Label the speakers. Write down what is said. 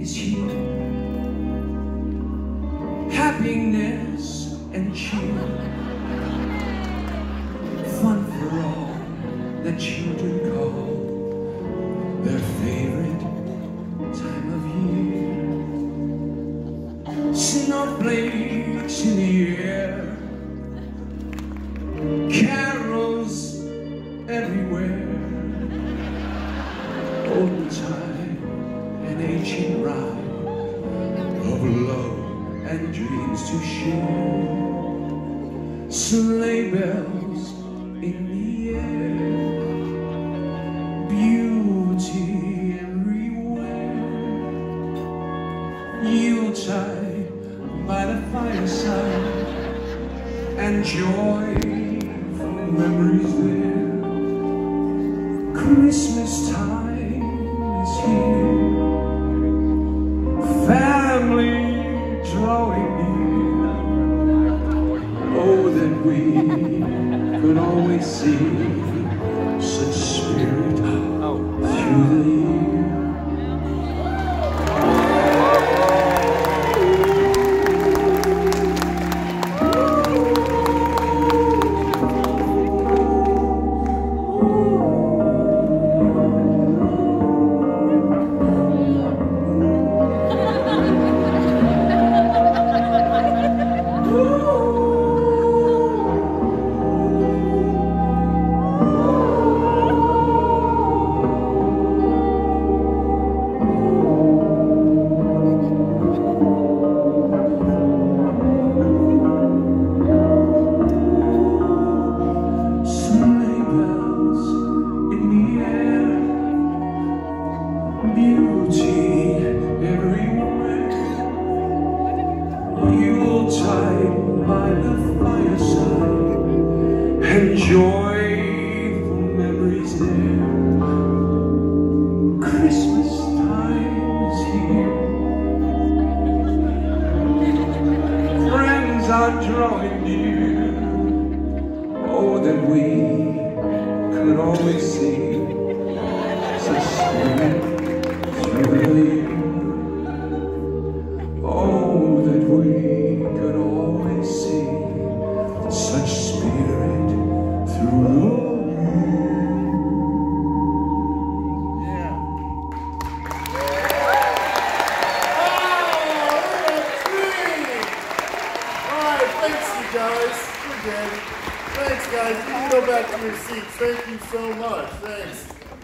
Speaker 1: is here. Happiness and cheer. Fun for all that children call their favorite time of year. Snowflakes in the air. Carols everywhere. Ancient rhyme of love and dreams to share. Sleigh bells in the air, beauty everywhere. Yuletide by the fireside, and joy from memories there. Christmas time Oh, that we could always see such spirit through the year. And joyful memories there. Christmas time is here. Friends are drawing near. Oh, that we could always see such
Speaker 2: Thanks guys. You can go back to your seats. Thank you so much. Thanks.